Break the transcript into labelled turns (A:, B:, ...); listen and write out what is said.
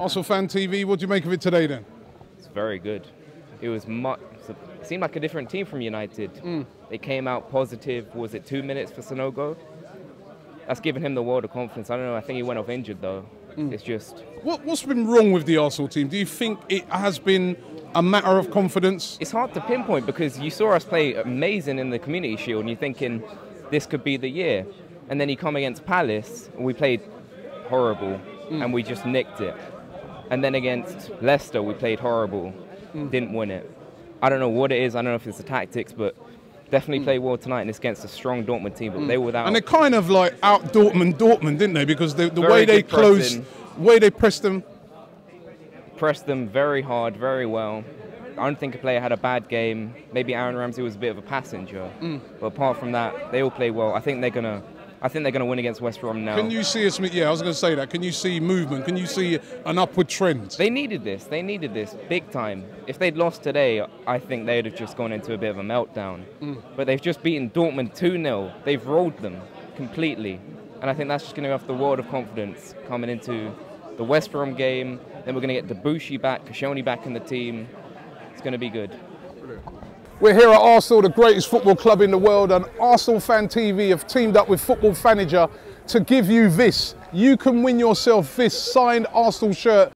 A: Arsenal fan TV, what do you make of it today then?
B: It's very good. It was much. It seemed like a different team from United.
A: Mm.
B: They came out positive. Was it two minutes for Sanogo? That's given him the world of confidence. I don't know. I think he went off injured though.
A: Mm.
B: It's just
A: What, what's been wrong with the Arsenal team? Do you think it has been a matter of confidence?
B: it's hard to pinpoint because you saw us play amazing in the Community Shield, and you're thinking this could be the year. And then you come against Palace, and we played horrible,
A: Mm.
B: and we just nicked it. And then against Leicester, we played horrible,
A: Mm.
B: didn't win it. I don't know what it is. I don't know if it's the tactics, but definitely played well tonight, and it's against a strong Dortmund team. But they were without.
A: Mm. And they kind of like out Dortmund Dortmund, didn't they? Because the, the
B: Very
A: way they closed,
B: pressing.
A: way they pressed them.
B: pressed them very hard, very well. I don't think a player had a bad game. Maybe Aaron Ramsey was a bit of a passenger,
A: Mm.
B: but apart from that, they all play well. I think they're gonna. I think they're gonna win against West Brom now.
A: Can you see us? Yeah, I was going to say that. Can you see movement? Can you see an upward trend?
B: They needed this. They needed this big time. If they'd lost today, I think they'd have just gone into a bit of a meltdown.
A: Mm.
B: But they've just beaten Dortmund 2 0. They've rolled them completely. And I think that's just going to give the world of confidence coming into the West Brom game. Then we're going to get Debuchy back, Kashoni back in the team. It's going to be good.
A: We're here at Arsenal, the greatest football club in the world, and Arsenal Fan TV have teamed up with Football Fanager to give you this. You can win yourself this signed Arsenal shirt